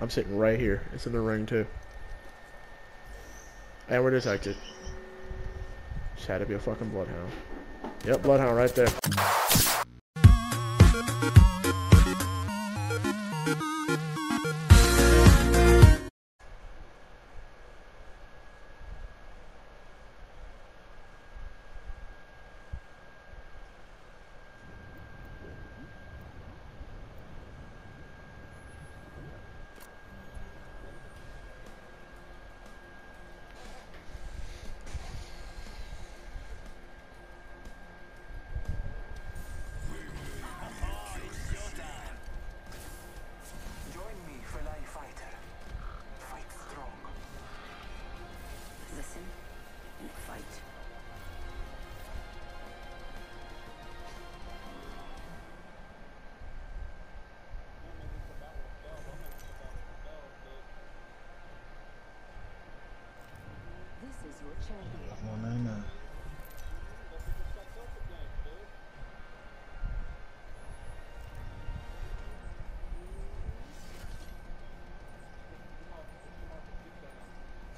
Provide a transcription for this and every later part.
I'm sitting right here. It's in the ring too. And we're detected. Just had to be a fucking bloodhound. Yep, bloodhound right there.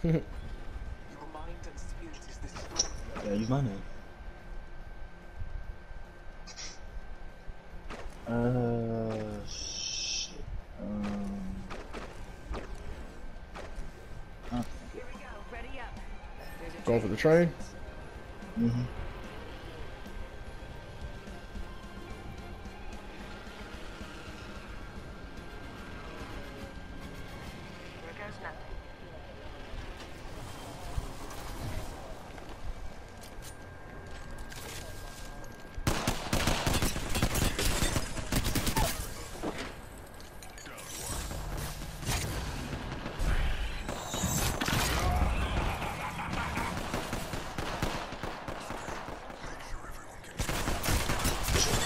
Is your mind and spirit is strong. Yeah, name. Uh, Going for the train. Mhm.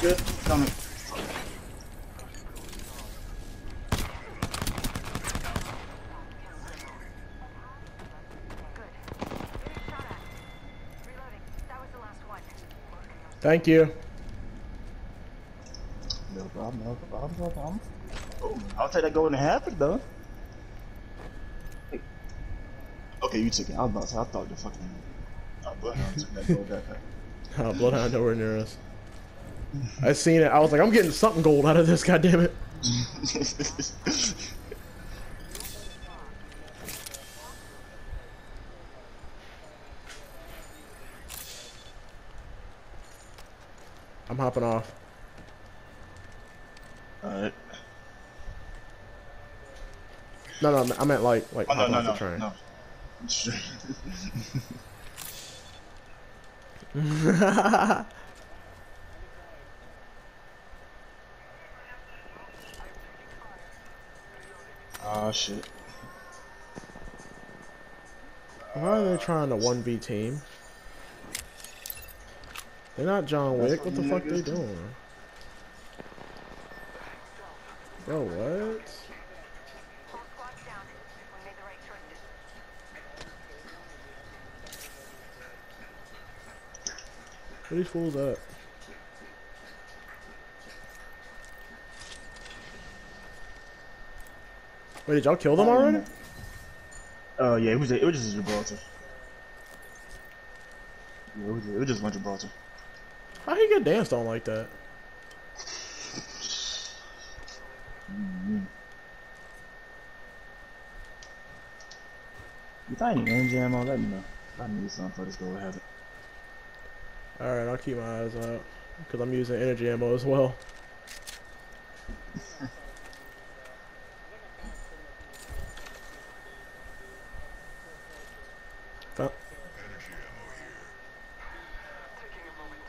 Last one. Thank you. No problem. No problem. No problem. Oh, I'll take that gold and half it though. Hey. Okay, you took it. I was about to say, I thought the fucking. Oh, but I took that gold backpack. Oh, uh, bloodhound nowhere near us. I seen it. I was like, I'm getting something gold out of this. God damn it. I'm hopping off. Alright. No, no, I meant like, like Oh, no, no, off no. the train. no. oh, shit. Why are they trying to 1v team? They're not John Wick. what the fuck they doing? Bro, what? Whole squad's down. We made the right choices. Where these fools at? Wait, did y'all kill them already? Uh, yeah, it was it was just Gibraltar. Yeah, it was, it was just a bunch of Gibraltar. How he get danced on like that? If I need energy ammo, let me know. I need something for this go ahead. Alright, I'll keep my eyes out. Because I'm using energy ammo as well. Found- Taking a moment.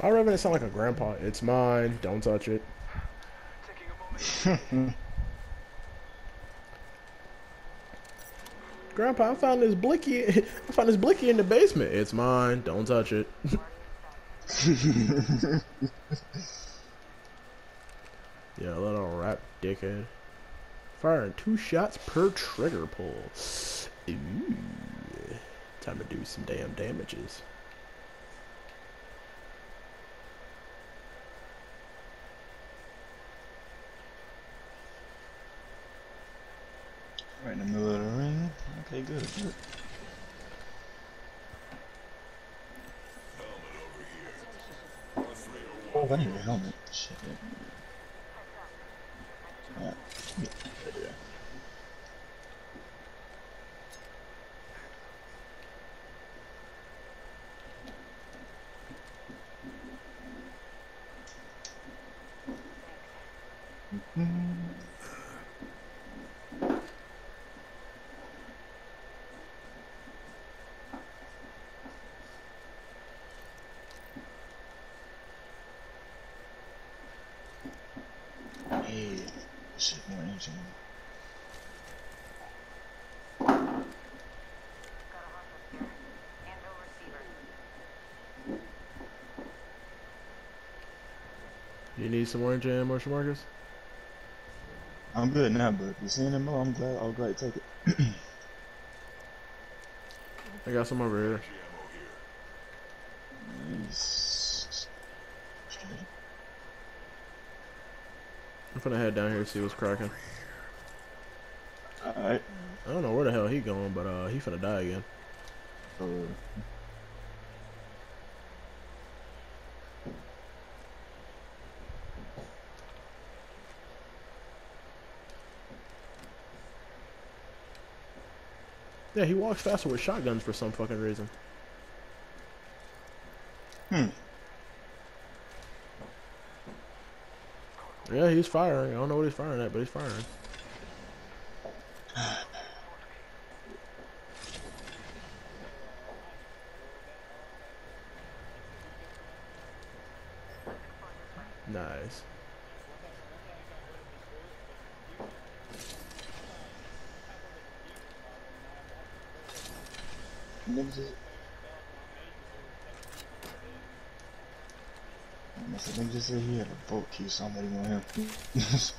Why Revenant sound like a grandpa? It's mine. Don't touch it. Taking a moment. Grandpa, I found this blicky. I found this blicky in the basement. It's mine. Don't touch it. yeah, little rap dickhead. Firing two shots per trigger pull. Ooh. Time to do some damn damages. Right in the middle of the ring. Okay, good. good. Oh, I need a helmet. Shit. Yeah. Yeah. yeah. Hey, shit, more energy. Got a hostage here. Anvil receiver. You need some orange ammo, Motion Marcus? I'm good now, but seeing them more, I'm glad. I'll glad to take it. I got some over here. Nice. I'm gonna head down here and see what's cracking. Alright. I don't know where the hell he going, but uh, he finna die again. Uh, Yeah, he walks faster with shotguns for some fucking reason. hmm. Yeah, he's firing. I don't know what he's firing at, but he's firing. Nice. Niggas just. I said, nigga just said he had a vote queue, somebody him.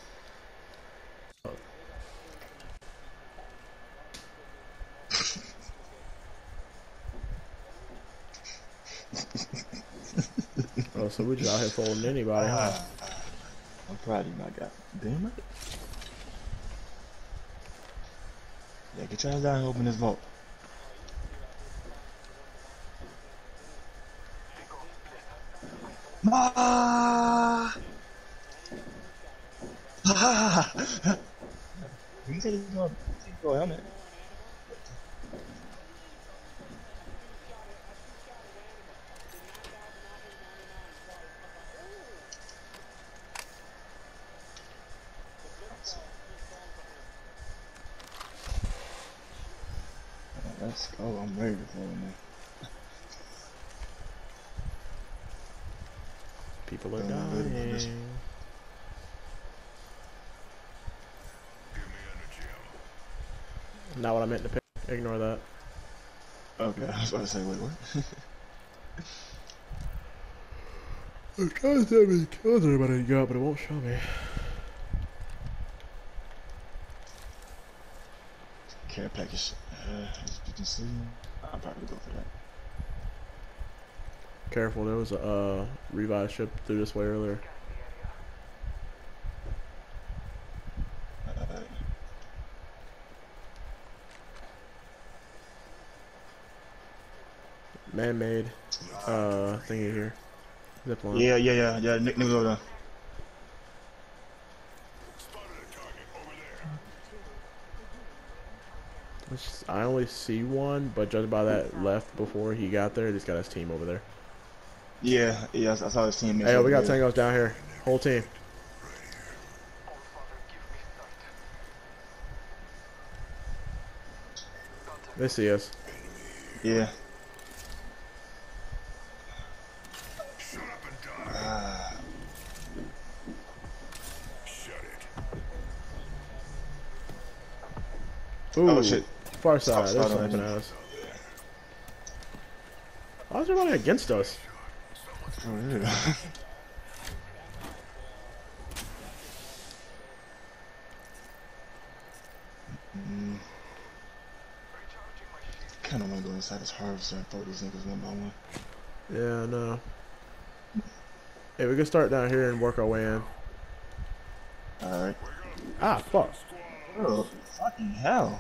Oh, so we just out here folding anybody, huh? I'm proud of you, my guy. Damn it. Yeah, get your ass down and open this vault. You can take your, take your helmet. Let's go. I'm ready for it, man. People are Don't this. dying. Not what I meant to pick. Ignore that. Okay, I was about to say, wait, what? I'm trying to see how many kills everybody got, but it won't show me. Care package. Uh, as you can see, I'll probably go for that. Careful, there was a uh, revive ship through this way earlier. Man-made uh, thingy here. Zip line. Yeah, yeah, yeah, yeah. Nick, niggas over there. It's- I only see one, but judging by that left before he got there, he's got his team over there. Yeah, yeah, I saw his team. Hey, we got tangos down here. Whole team. All Father, give. They see us. Yeah. Ooh, Oh, shit. far side. They're sniping at us. Why is everybody against us? Oh, yeah. mm. Kinda wanna go inside this harvester and throw these niggas one by one. Yeah, no. Hey, we can start down here and work our way in. Alright. Ah, fuck. Oh, fucking hell.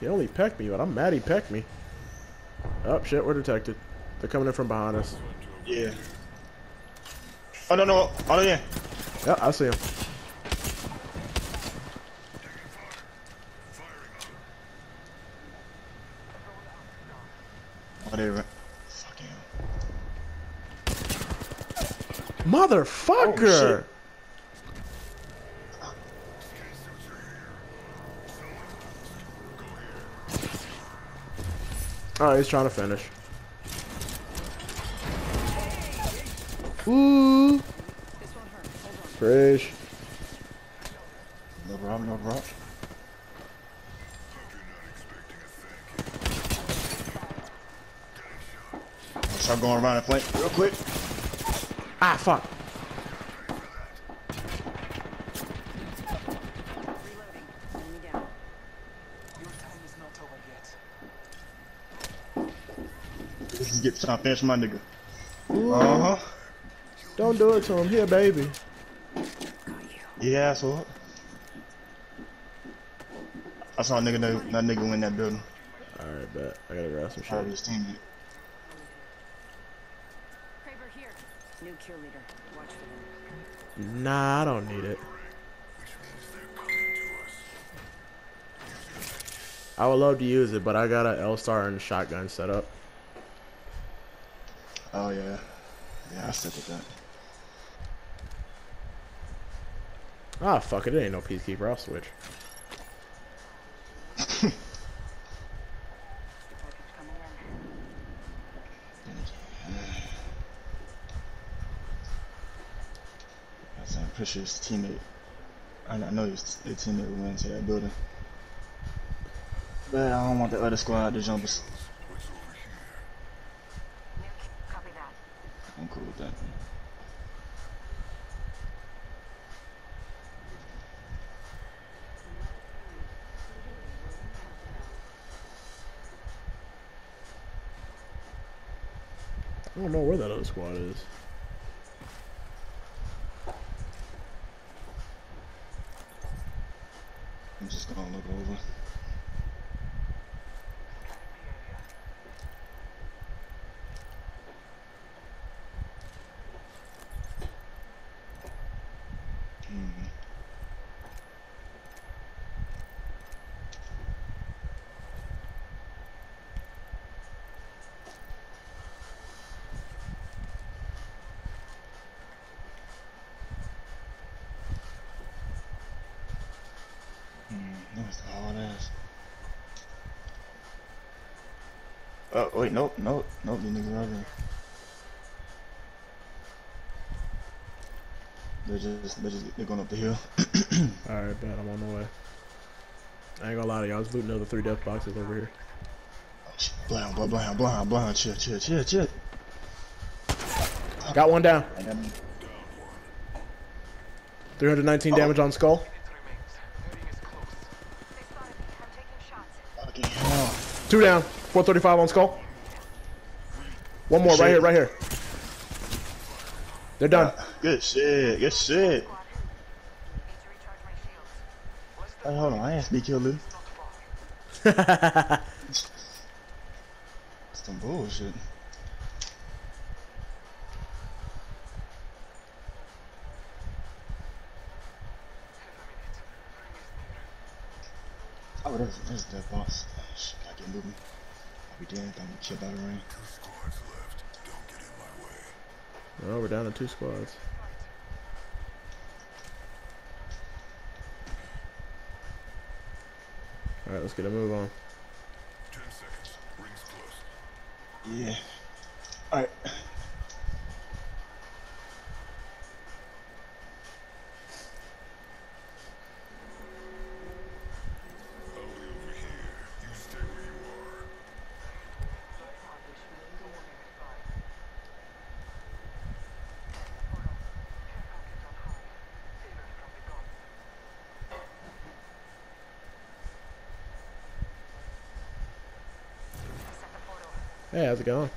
He only pecked me, but I'm mad he pecked me. Oh, shit, we're detected. They're coming in from behind us. Yeah. Oh, no, no. Oh, yeah. Yep, I see him. Oh, they were. Fucking hell. Motherfucker! shit. Oh, he's trying to finish. Ooh. Fresh. No problem, no problem. Start going around the flank real quick. Ah, fuck. Reloading. Enemy down. Your time is not over yet. This is get trying to finish my nigga. Uh huh. Don't do it to him. Here, baby. Got you. Yeah, asshole. I saw a nigga that, that nigga win that building. Alright, bet. I gotta grab some Probably shit. his teammate. Kraber. New kill leader. Watch for them. Nah, I don't need it. I would love to use it, but I got an L-Star and shotgun set up. Oh yeah. Yeah, I stuck with that. Ah, fuck it. It ain't no Peacekeeper. I'll switch. Package coming in. That's- I'm pretty sure his teammate. I, I know his, his teammate went into that building. But I don't want the other squad to jump us. New ki- Copy that. I'm cool with that. I don't know where that other squad is. I'm just gonna look over. Hmm. That was the hard ass. Oh wait, nope, nope, nope, the niggas right there. They're just, they're just, they're going up the hill. Alright, bet. I'm on the way. I ain't gonna lie to y'all, I was looting the other three death boxes over here. Blind, blind, blind, blind, blind, chill, chill, chill, chill. Got one down. I got 319 damage on skull. Two down. 435 on skull. One more right Shit. here, right here. They're done. Ah, good shit, good shit. Squad. Need to recharge my shields. Hey, hold on, I ain't speak your Lou. Not far. Some bullshit. Oh, there's, there's that boss. Shit, I get moving. I'll be damned if I'm gonna chip out of rain. Oh, we're down to two squads. Alright, let's get a move on. Yeah. Alright. Hey, how's it going?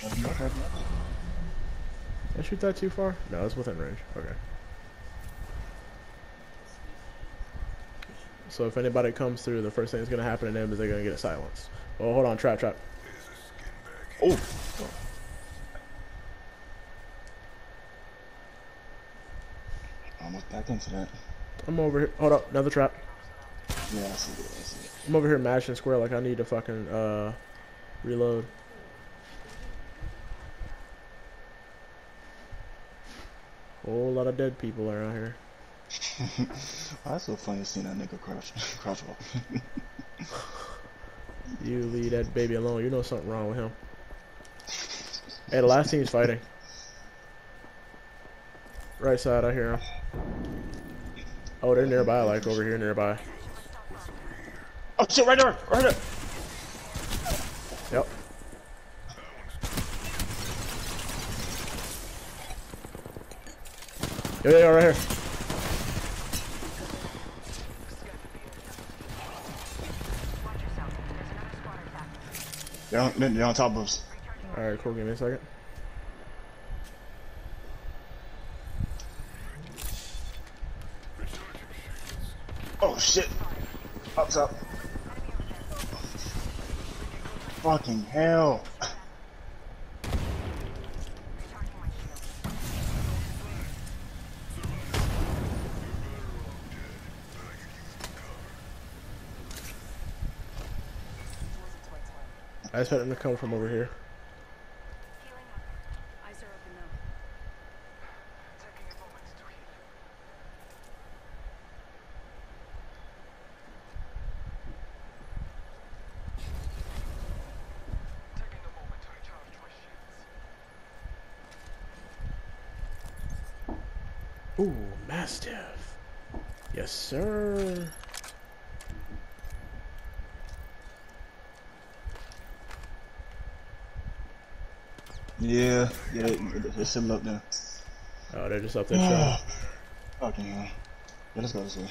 Did I shoot that too far? No, it's within range. Okay. So if anybody comes through, the first thing that's gonna happen to them is they're gonna get silenced. Oh, hold on, trap, trap. Oh. Almost back into that. I'm over here. Hold up, another trap. Yeah, I see it. I see it. I'm over here mashing square like I need to fucking uh reload. Whole lot of dead people around here. that's so funny seeing that nigga crouch, crouch walk. You leave that baby alone. You know something wrong with him. Hey, the last team's fighting. Right side, I hear him. Oh, they're nearby, like over here nearby. oh shit! Right there! Right there! Yep. Yeah, yeah, right here. Watch yourself. There's another squad attack. They're on, they're on top of us. Alright, cool. Give me a second. Oh shit! Up top. Fucking hell! I expect them to come from over here. Healing up. Eyes are open though. Taking a moment to heal. Taking a moment to recharge my shields. Ooh, Mastiff. Yes, sir. Yeah, yeah, they're similar up there. Oh, they're just up there chilling. Fucking hell. Yeah, let's go this way.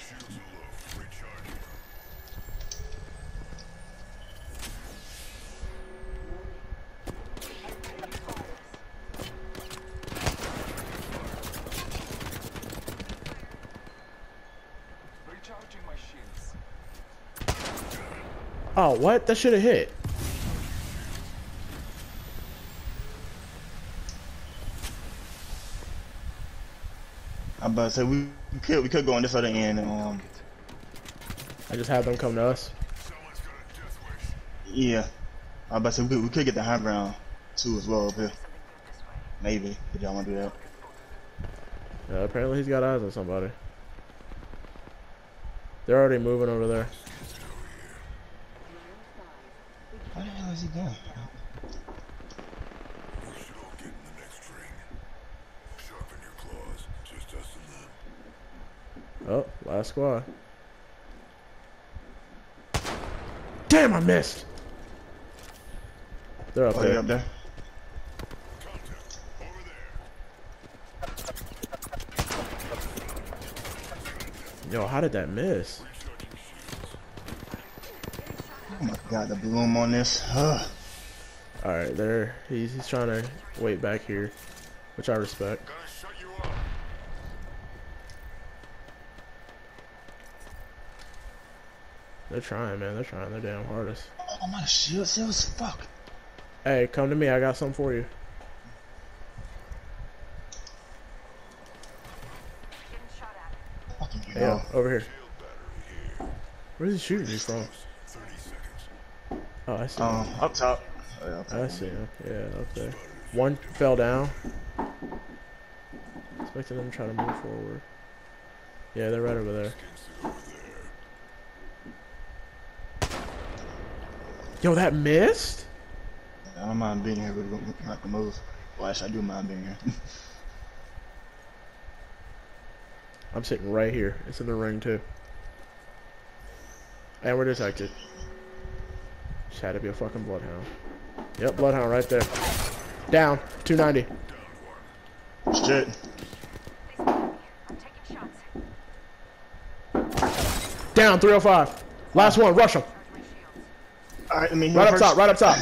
Recharging. Oh, what? That should have hit. I'm about to say we, could we could go on this other end um I just had them come to us. yeah. I'm about to say we could, we could get the high ground too as well up here. Something good this way. Maybe if y'all wanna do that. Uh, apparently he's got eyes on somebody. They're already moving over there. Where the hell is he going? We should all get in the next ring. Sharpen your claws, just us and them. Oh, last squad. Damn, I missed. They're up Oh, you there. up there? There. Yo, how did that miss? Oh my god, the bloom on this. Ugh. All right, there. He's he's trying to wait back here, which I respect. Gotta shut you up. They're trying, man. They're trying their damn hardest. Oh my shield, shield as fuck. Hey, come to me. I got something for you. Getting shot at. Fucking Yeah, over here. Where's he shooting you from? Oh, I see. Um, up top. Oh, yeah, up top. I see him. Yeah, up there. One fell down. Expecting them to try to move forward. Yeah, they're right over there. Yo, that missed? I don't mind being here, but we're gonna have. Well, actually, I do mind being here. I'm sitting right here. It's in the ring too. And we're detected. Just had to be a fucking bloodhound. Yep, bloodhound right there. Down. 290. Shit. They spotted me. I'm taking shots. Down. 305. Last one. Rush him. I mean, right up top, right up top.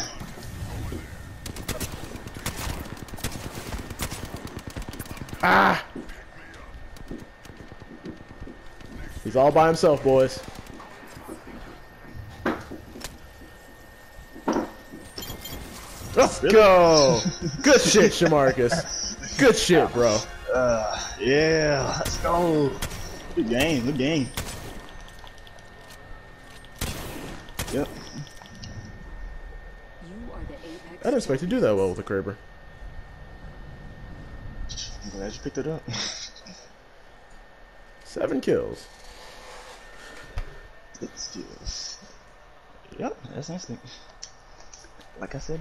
Ah! He's all by himself, boys. Let's really? go! Good shit, Shamarcus. Good shit, bro. Uh, yeah, let's go. Good game, good game. I didn't expect to do that well with a Kraber. I'm glad you picked it up. Seven kills. Six kills. Yep, that's instinct. Like I said